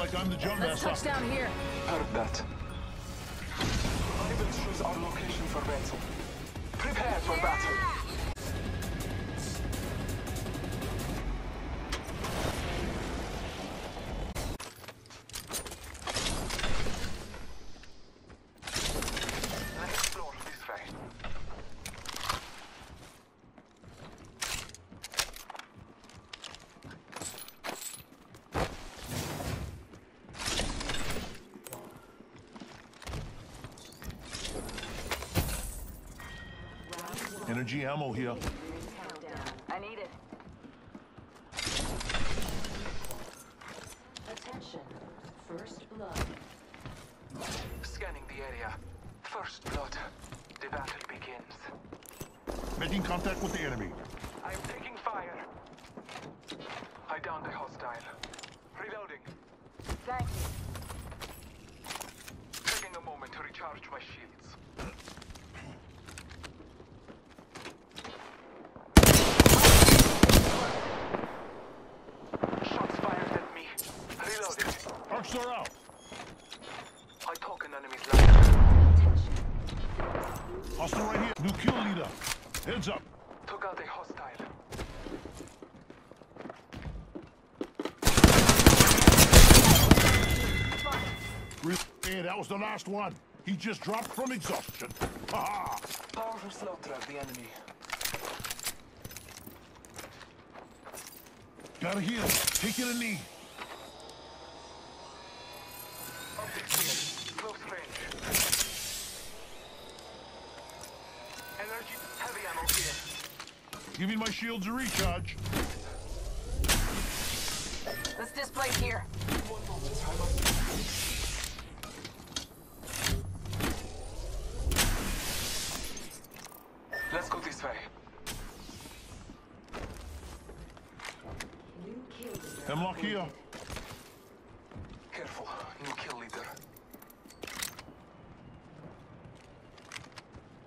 like I'm the jump Let's master. touch down here. Heard that. Bible shows our location for battle. Prepare for battle. Energy ammo here. I need it. Attention. First blood. Scanning the area. First blood. The battle begins. Making contact with the enemy. I'm taking fire. I downed a hostile. Reloading. Thank you. Taking a moment to recharge my shields. Shots fired at me. Reloading. Arcs are out. I talk an enemy's line. Hostile right here. New kill leader. Heads up. Took out a hostile. Re- Hey, that was the last one. He just dropped from exhaustion. Ha ha. Powerful slaughter of the enemy. Got a heal. Taking a knee. Optics here. Close range. Energy. Heavy ammo here. Giving my shields a recharge. Let's displace here. One moment. I must... Let's go this way. New kill leader. Hemlock here. Careful. New kill leader.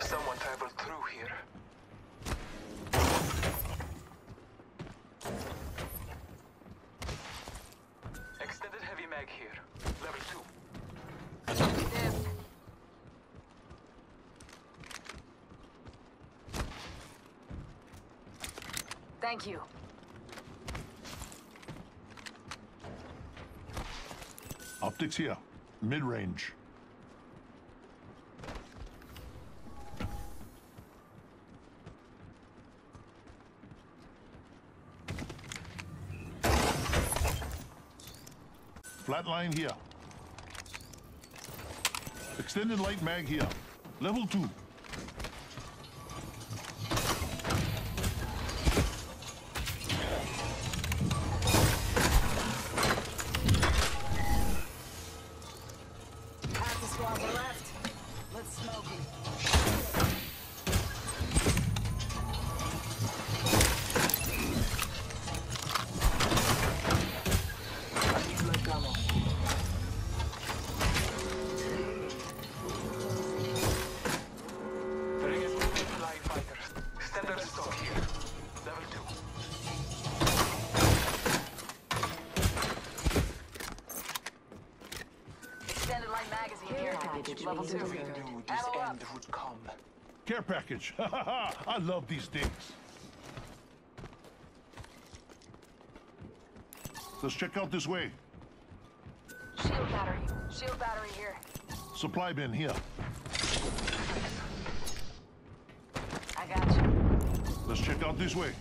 Someone traveled through here. Extended heavy mag here. Level 2. Dibs. Thank you. Optics here. Mid-range. Flatline here. Extended light mag here. Level 2. Package Level being two. delivered. This end would come. Care package. Ha ha ha. I love these things. Let's check out this way. Shield battery. Shield battery here. Supply bin here. I got you. Let's check out this way.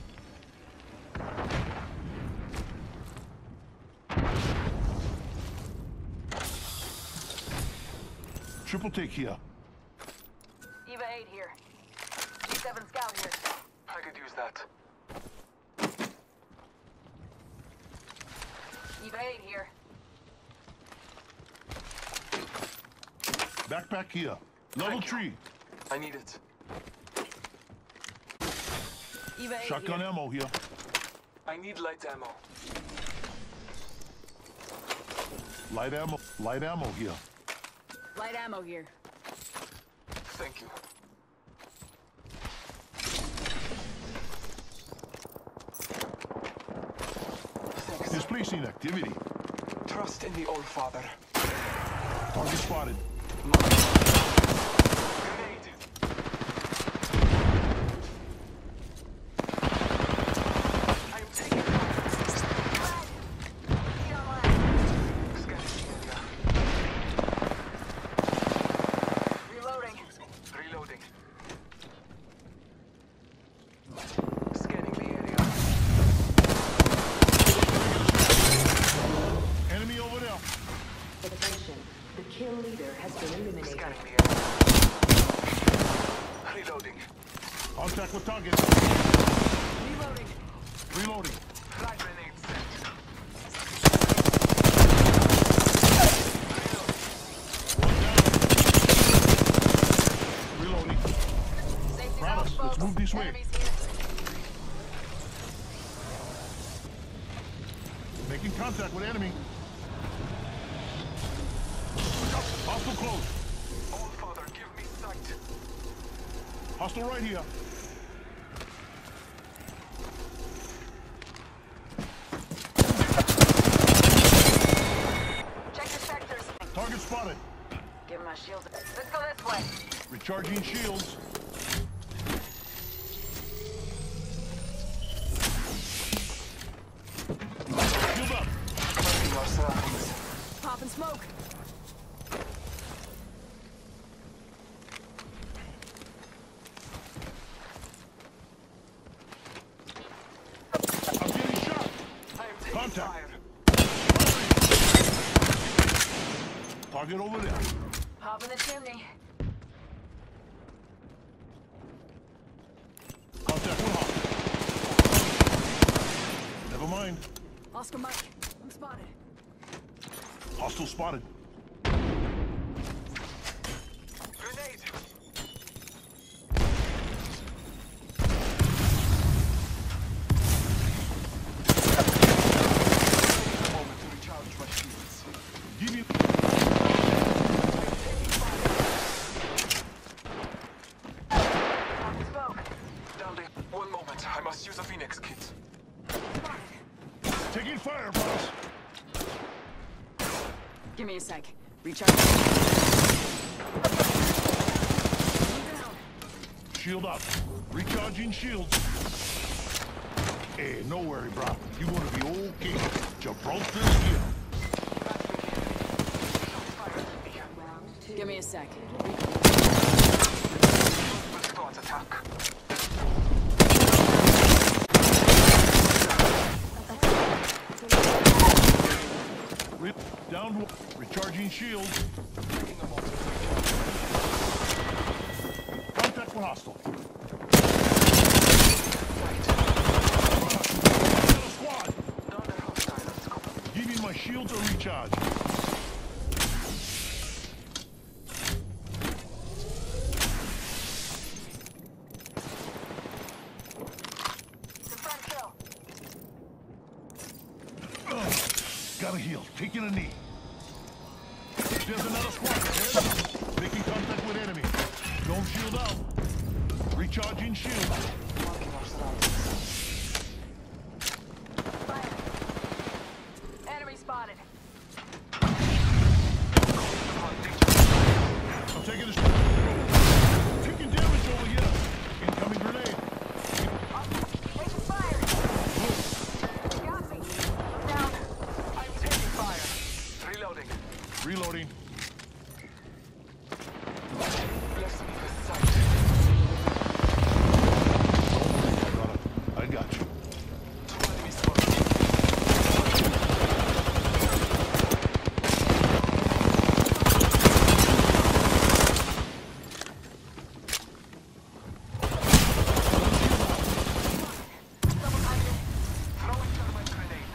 Triple take here. Eva 8 here. G7 scout here. I could use that. Eva 8 here. Backpack here. Level three. I need it. Eva Shotgun here. ammo here. I need light ammo. Light ammo. Light ammo here. Light ammo here. Thank you. Thanks. Displacing activity. trust in the All Father. Target spotted. Grenade. I'm taking fire. Heat online. Scanning the area. Reloading. Reloading. Scanning the area. Enemy over there. Attention. The kill leader has been eliminated. Scanning the area. Reloading. Contact with target. Reloading. Reloading. Frag grenade set. Reloading. Safety's let's move this way. Making contact with enemy. Hostile close. All Father, give me sight. Hostile right here. Check the sectors. Target spotted. Give my shield. Let's go this way. Recharging shields. Shield up. Marking our surroundings. Pop and smoke. I'm getting shot. I am taking Contact. fire. Target over there. Hop in the chimney. Contact with hostile. Never mind. Oscar Mike. I'm spotted. Hostile spotted. Grenade. A moment to recharge my shields. Give me. Pop and smoke. Down there. One moment. I must use a Phoenix kit. Taking fire, boss. Give me a sec. Recharge. Shield up. Recharging shields. Hey, no worry, bro. You gonna be okay. Gibraltar's here. Give me a sec. Squad's attack. Re- down. to- Shields. Taking to recharge. Contact with hostile. Another squad. Hostile. Let's my shields a recharge. Recharging shield. Marking our surroundings. Fire. Enemy spotted. I'm taking a Taking damage over here. Incoming grenade. Taking fire. Got me. I'm down. I'm taking fire. Reloading. Reloading. Bless me with sight. Brother, I got you. Two enemy squads. Double timing. Throwing thermite grenade.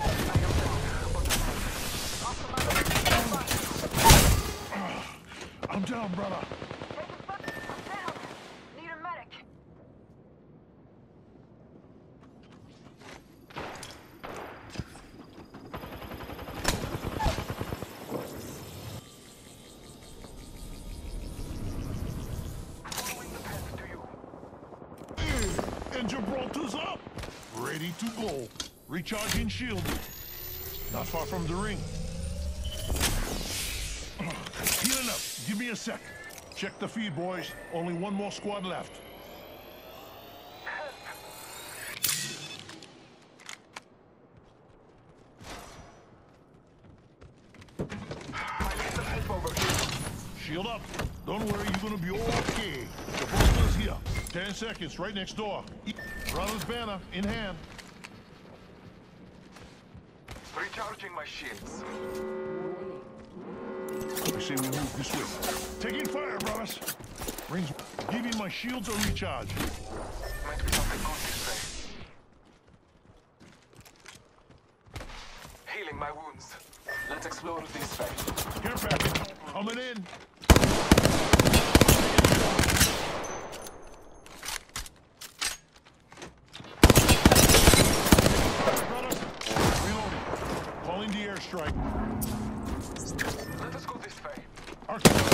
I am down, but Oscar Mike. I'm down, brother. Taking fire. I'm down. Need a medic. following the path to you. Hey, And Gibraltar's up. Ready to go. Recharging shield. Not far from the ring. Healing up. Give me a sec. Check the feed, boys. Only one more squad left. Shield up. Don't worry, you're gonna be okay. The here. Ten seconds, right next door. Brother's banner in hand. Recharging my shields. I say we move this way. Taking fire, brothers. Rings, give me my shields or recharge. Might be something good this way. Healing my wounds. Let's explore this way. Care package coming in. Brothers, reloading. Airstrike. Let us go this way. Arc-